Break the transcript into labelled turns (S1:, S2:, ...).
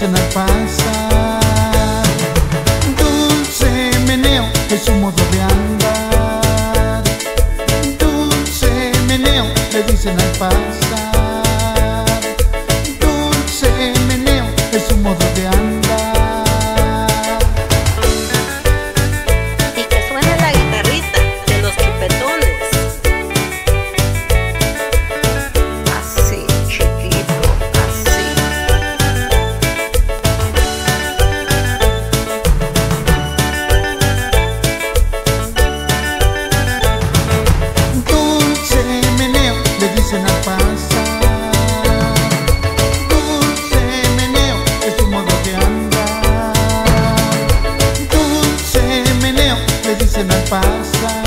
S1: canción al pasar. Dulce meneo es su modo de andar.
S2: Dulce meneo le dicen al pasar. Dulce meneo es su
S1: modo de andar. Dicen al pasar. Dulce meneo es su modo de andar. Dulce meneo le dicen al pasar.